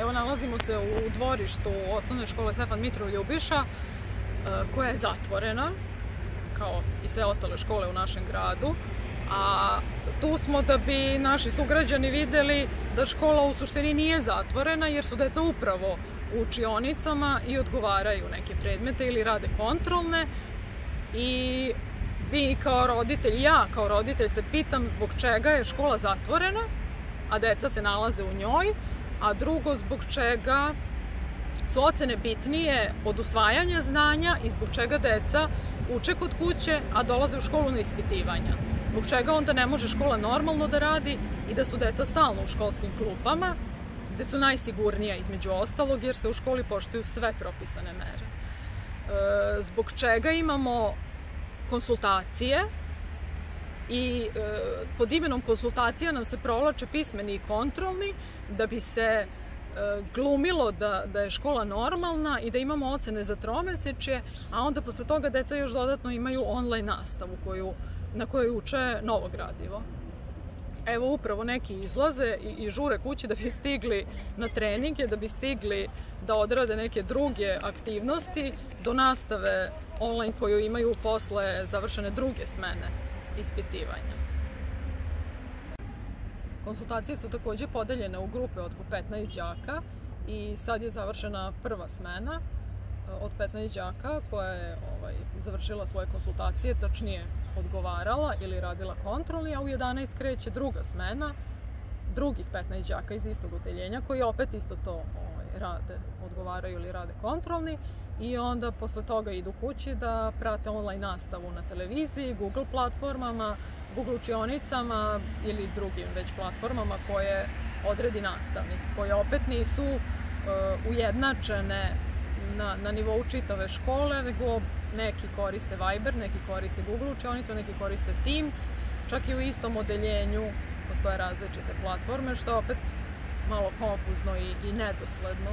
Evo nalazimo se u dvorištu osnovne škole Stefan Mitrov Ljubiša, e, koja je zatvorena, kao i sve ostale škole u našem gradu. A tu smo da bi naši sugrađani videli da škola u suštini nije zatvorena, jer su deca upravo u učionicama i odgovaraju neke predmete ili rade kontrolne. I vi kao roditelj, ja kao roditelj se pitam zbog čega je škola zatvorena, a deca se nalaze u njoj, a drugo zbog čega su ocene bitnije od usvajanja znanja i zbog čega deca uče kod kuće, a dolaze u školu na ispitivanja. Zbog čega onda ne može škola normalno da radi i da su deca stalno u školskim klupama, gde su najsigurnija između ostalog, jer se u školi poštuju sve propisane mere. E, zbog čega imamo konsultacije i e, pod imenom konsultacija nam se provlače pismeni i kontrolni da bi se e, glumilo da, da je škola normalna i da imamo ocene za tromesečje, a onda posle toga deca još dodatno imaju online nastavu koju, na kojoj uče novo gradivo. Evo upravo neki izlaze i, i žure kući da bi stigli na treninge, da bi stigli da odrade neke druge aktivnosti do nastave online koju imaju posle završene druge smene ispitivanja. Konsultacije su takođe podeljene u grupe od 15 đaka i sad je završena prva smena e, od 15 đaka koja je ovaj, završila svoje konsultacije, tačnije odgovarala ili radila kontrolni, a u 11 kreće druga smena drugih 15 đaka iz istog uteljenja koji opet isto to ovaj, rade, odgovaraju ili rade kontrolni i onda posle toga idu kući da prate online nastavu na televiziji, Google platformama, Google učionicama ili drugim već platformama koje odredi nastavnik, koje opet nisu uh, ujednačene na, na nivou čitave škole, nego neki koriste Viber, neki koriste Google učionicu, neki koriste Teams, čak i u istom odeljenju postoje različite platforme, što opet malo konfuzno i, i nedosledno.